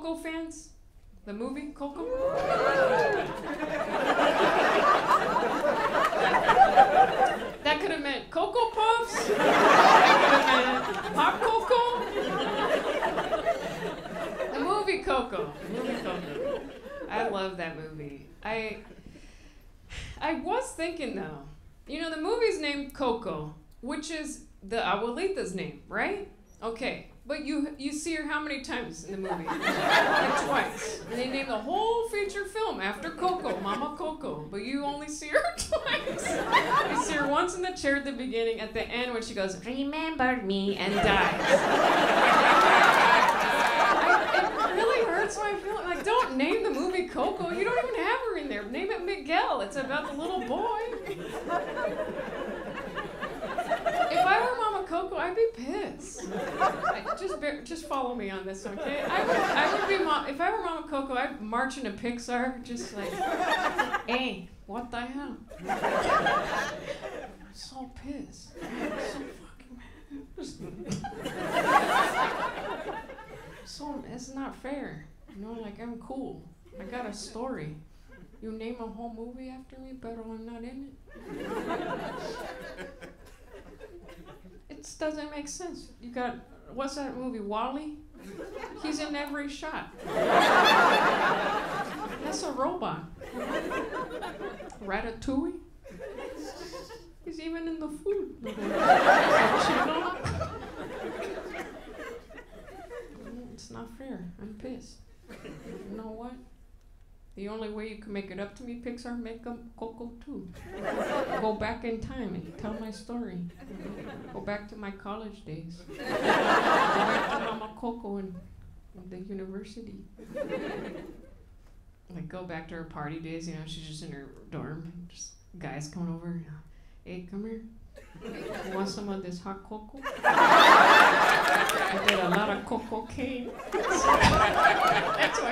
Coco fans? The movie Coco? that could have meant Cocoa Puffs. That could have meant Hot Cocoa. The movie Coco. The movie Coco. I love that movie. I I was thinking though, you know, the movie's named Coco, which is the abuelita's name, right? Okay, but you you see her how many times in the movie? like twice. And they named the whole feature film after Coco, Mama Coco. But you only see her twice. You see her once in the chair at the beginning, at the end when she goes, "Remember me," and dies. It really hurts my feelings. Like, don't name the movie Coco. You don't even have her in there. Name it Miguel. It's about the little boy. If I were Mama Coco, I'd be pissed. I, just bear, just follow me on this, okay? I would, I would be mom. If I were Mama Coco, I'd march into Pixar, just like, hey, what the hell? I'm so pissed. I'm so fucking mad. so it's not fair. You know, like I'm cool. I got a story. You name a whole movie after me, but I'm not in it. It doesn't make sense. You got what's that movie, WALL-E? He's in every shot. That's a robot. Ratatouille. He's even in the food. it's not fair. I'm pissed. You know what? The only way you can make it up to me, Pixar, make them Coco too. Go back in time and tell my story. Go back to my college days. Go back to Mama Coco and the university. Like go back to her party days, you know, she's just in her dorm, just guys coming over. Hey, come here. You want some of this hot cocoa? I did a lot of cocoa cane.